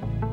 Thank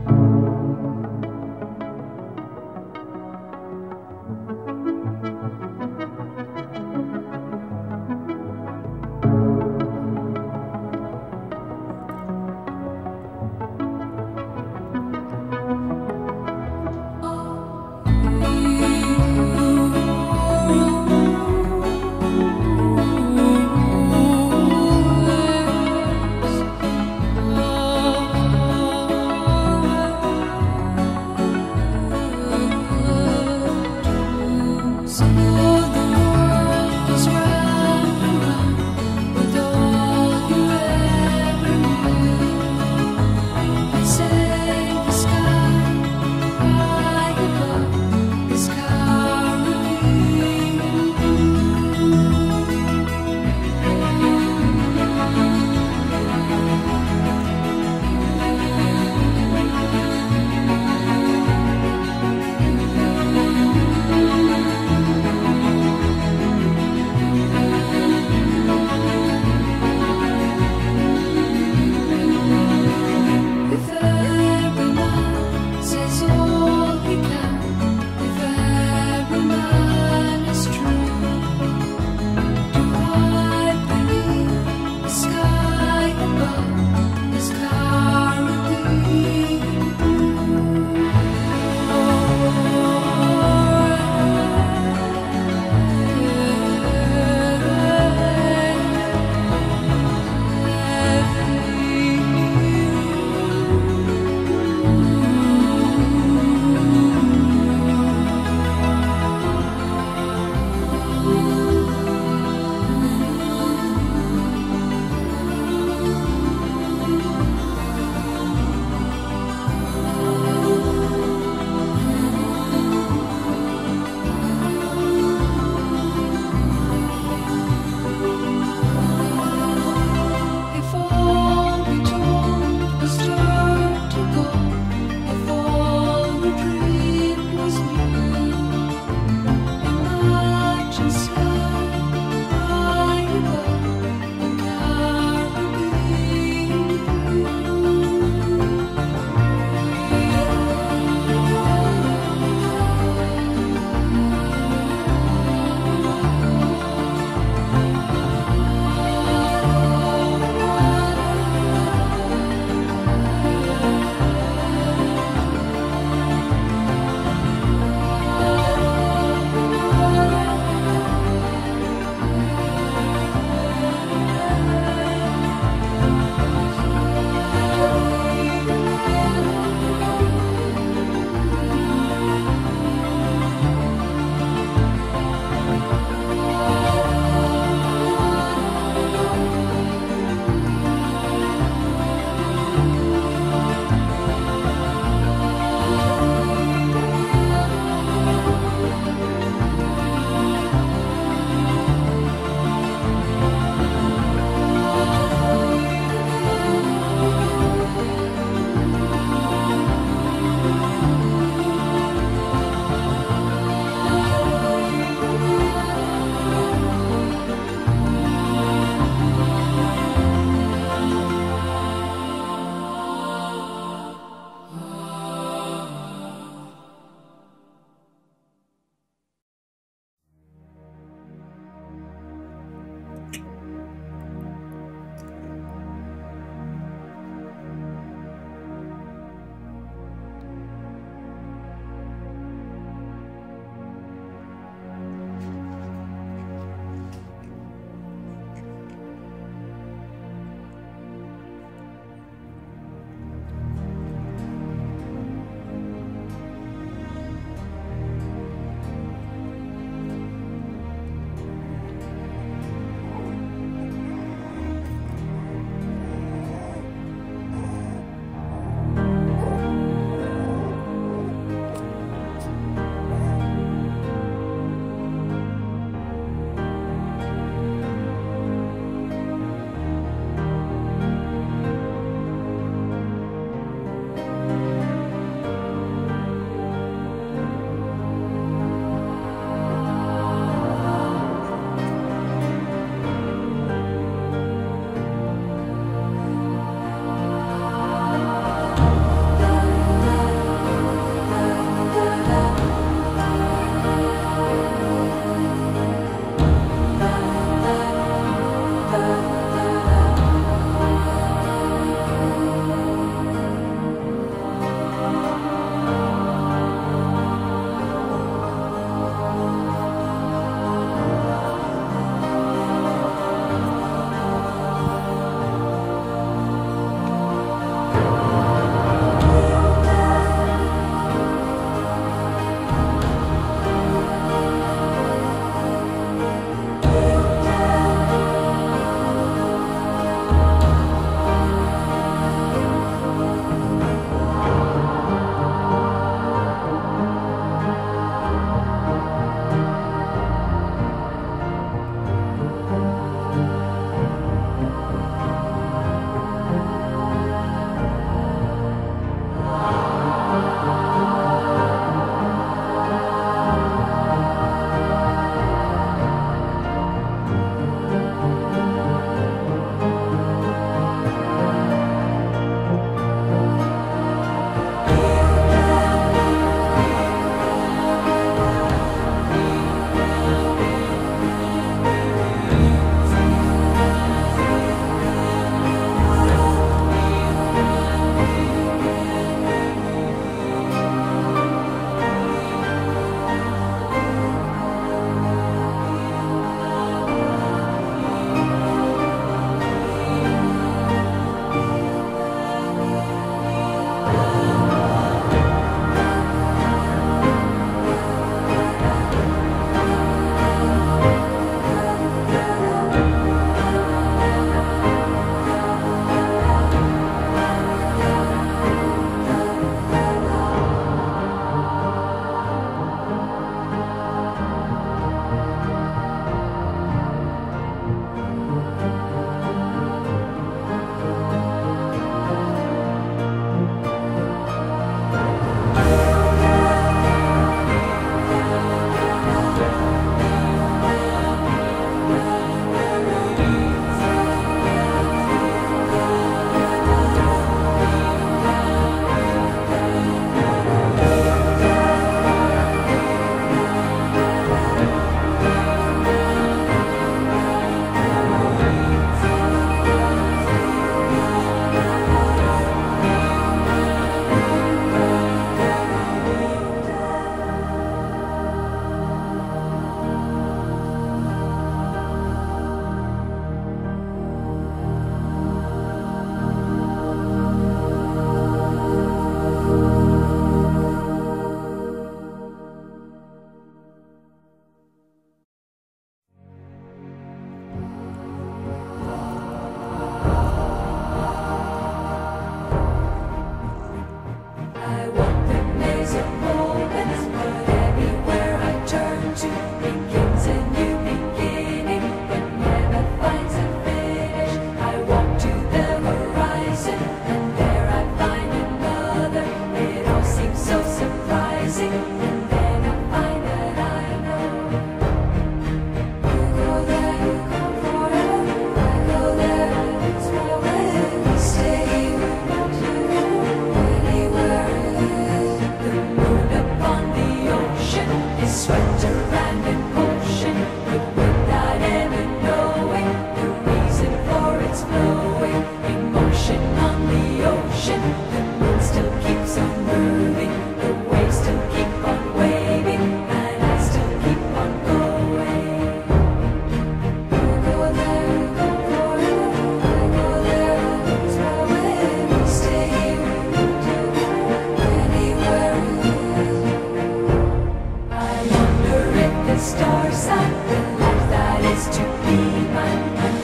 be